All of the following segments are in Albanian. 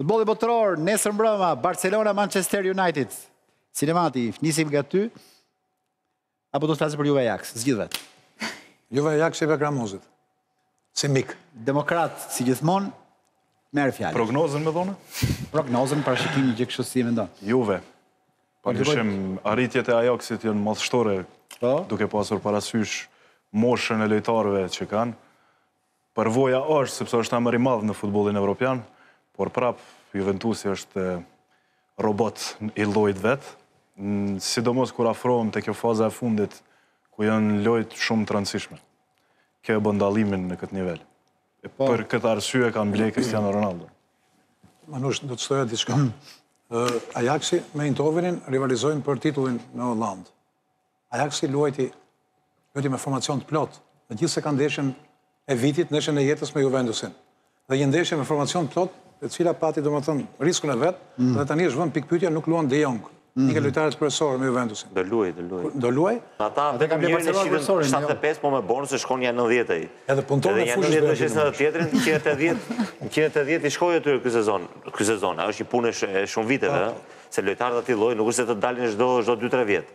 Futbolli botëror, nesër mbrëma, Barcelona, Manchester United. Sinamati, nisim nga ty, apo do të flasësh për Juve Ajax, zgjidhe vetë. Juve Ajax e për Gramozin, si mik. Demokrat, si gjithmonë, merre fjalën. Prognozën me dhonë? Prognozën, parashikimi që kështu si me ndonë. Juve, pa dyshim, arritjet e Ajaxit janë madhështore, po? duke pasur parasysh moshën e lojtarve që kanë, Përvoja është, sepse është emër i madh në futbollin evropian, por prapë Juventusi është robot i llojit të vet, sidomos kur afrohen te kjo faza e fundit ku janë lojët shumë të rëndësishme. Kjo e bën dallimin në këtë nivel. Për këtë arsye kanë ble Cristiano Ronaldo. Manush, do të shtoja diçka. Ajaxi me Eindhovenin rivalizojnë për titullin në Holandë. Ajaxi luajti luajti me formacion të plotë, megjithëse ka ndeshjen e vitit, ndeshjen e jetës me Juventusin. Dhe një ndeshje me formacion të plotë, e cila pati domethënë riskun e vet, mm. dhe tani është vënë pikëpyetja nuk luan De Jong. Mm. Një nga lojtarët kryesorë me Juventusin. Do luaj, do luaj. Do luaj? Ata dhe kanë bërë Barcelona kryesorin. 75 jo. po me bonus e shkon nja 90 ai. Edhe punëtor në fushë të gjithë në tjetrin, që 80, që 80 i shkoi aty ky sezon. Ky sezon, ajo është një punë e shumë viteve, po. se lojtarët atij lloji nuk është se të dalin çdo çdo 2-3 vjet.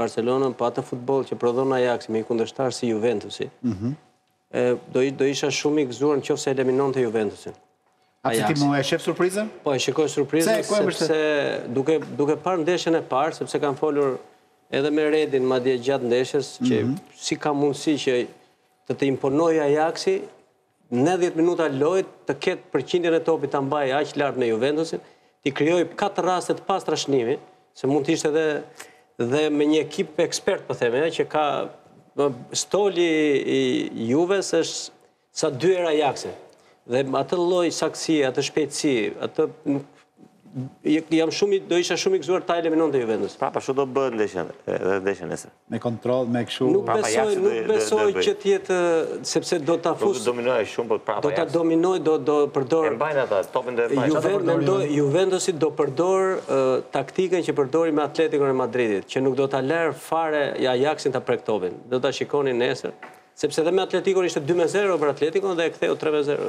Barcelonën, po atë futboll që prodhon Ajaxi me një kundërshtar si Juventusi, do do isha shumë i gëzuar në qoftë se eliminonte Juventusin. A ti ti mua e shef surprizën? Po e shikoj surprizën sepse duke duke parë ndeshjen e parë, sepse kam folur edhe me Redin madje gjatë ndeshjes që si ka mundësi që të të imponojë Ajaxi, 90 minuta lojë të ketë përqindjen e topit ta mbajë aq lart me Juventusin, t'i krijojë katër raste të pastra shënimi, se mund të ishte edhe dhe me një ekip ekspert po themi, që ka stoli i Juves është sa dy herë Ajaxi. Dhe atë lloj saktësie, atë shpejtësi, atë nuk jam shumë do isha shumë i gëzuar ta eliminonte Juventusin. Pra, pra, do bëhet ndeshja, edhe ndeshja nesër. Me kontroll, me kështu... Nuk besoj, nuk besoj që të jetë, sepse do ta fusë... Do të dominojë shumë, por prapë Ajaxi... Do ta dominojë, do të përdorë... E mbajnë ata, topin do e mbajnë. Juve mendoj, Juventusi do përdorë taktikën që përdori me Atletikon e Madridit, që nuk do ta lërë fare Ajaxin ta prek topin. Do ta shikoni nesër, sepse edhe me Atletikon ishte dy me zero për Atletikon dhe e ktheu tre me zero.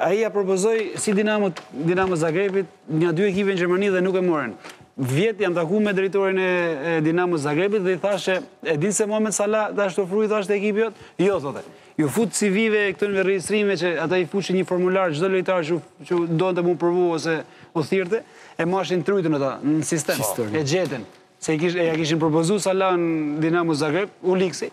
Ai ia propozoi si Dinamo Dinamo Zagrebit nga dy ekipe në Gjermani dhe nuk e morën. Vjet jam taku me drejtorin e Dinamo Zagrebit dhe i thashë, e din se Mohamed Salah të është ofruar i thashë te ekipi jot? Jo thotë. U fut CV-ve këto në regjistrime që ata i futshin një formular çdo lojtar që që donte mu provu ose u thirrte, e mbashin t'rujtun ata në sistem. E gjetën. Se ia kishin propozu Salah në Dinamo Zagreb, Uliksi.